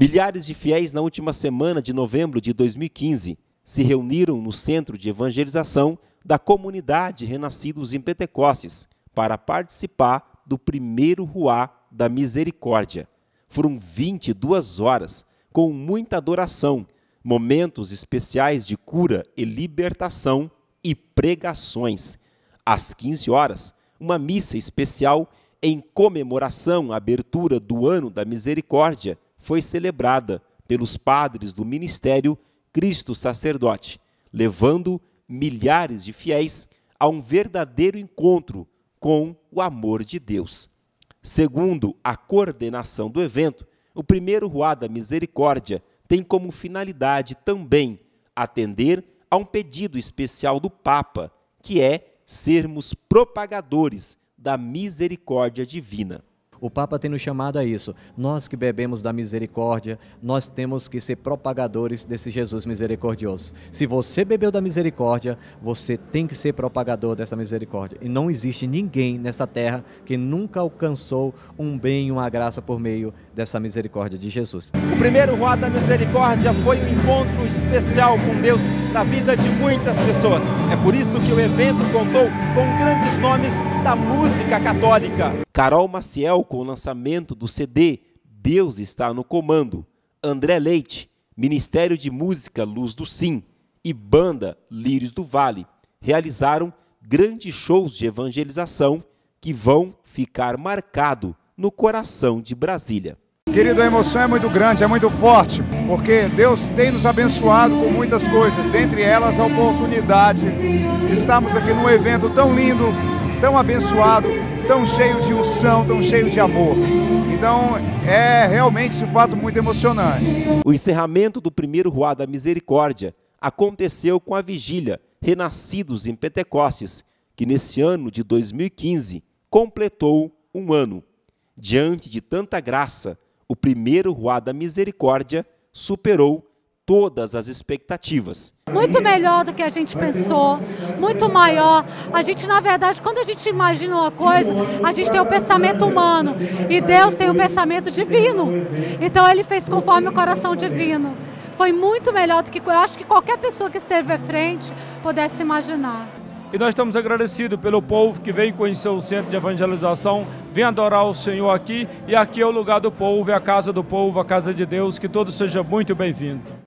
Milhares de fiéis na última semana de novembro de 2015 se reuniram no centro de evangelização da comunidade Renascidos em Pentecostes para participar do primeiro Ruá da Misericórdia. Foram 22 horas com muita adoração, momentos especiais de cura e libertação e pregações. Às 15 horas, uma missa especial em comemoração à abertura do Ano da Misericórdia foi celebrada pelos padres do ministério Cristo Sacerdote, levando milhares de fiéis a um verdadeiro encontro com o amor de Deus. Segundo a coordenação do evento, o primeiro Ruá da Misericórdia tem como finalidade também atender a um pedido especial do Papa, que é sermos propagadores da misericórdia divina. O Papa tem nos chamado a isso. Nós que bebemos da misericórdia, nós temos que ser propagadores desse Jesus misericordioso. Se você bebeu da misericórdia, você tem que ser propagador dessa misericórdia. E não existe ninguém nessa terra que nunca alcançou um bem uma graça por meio dessa misericórdia de Jesus. O primeiro Rua da Misericórdia foi um encontro especial com Deus na vida de muitas pessoas. É por isso que o evento contou com grandes nomes da música católica. Carol Maciel com o lançamento do CD Deus está no comando. André Leite, Ministério de Música Luz do Sim e banda Lírios do Vale realizaram grandes shows de evangelização que vão ficar marcado no coração de Brasília. Querido, a emoção é muito grande, é muito forte, porque Deus tem nos abençoado com muitas coisas, dentre elas a oportunidade de estarmos aqui num evento tão lindo, tão abençoado, tão cheio de unção, tão cheio de amor. Então é realmente de fato muito emocionante. O encerramento do primeiro Ruá da Misericórdia aconteceu com a vigília Renascidos em Pentecostes, que nesse ano de 2015 completou um ano. Diante de tanta graça, o primeiro Ruá da Misericórdia superou todas as expectativas. Muito melhor do que a gente pensou, muito maior. A gente, na verdade, quando a gente imagina uma coisa, a gente tem o pensamento humano e Deus tem o pensamento divino. Então ele fez conforme o coração divino. Foi muito melhor do que eu acho que qualquer pessoa que esteve à frente pudesse imaginar. E nós estamos agradecidos pelo povo que vem conhecer o centro de evangelização, vem adorar o Senhor aqui, e aqui é o lugar do povo, é a casa do povo, a casa de Deus, que todos sejam muito bem-vindos.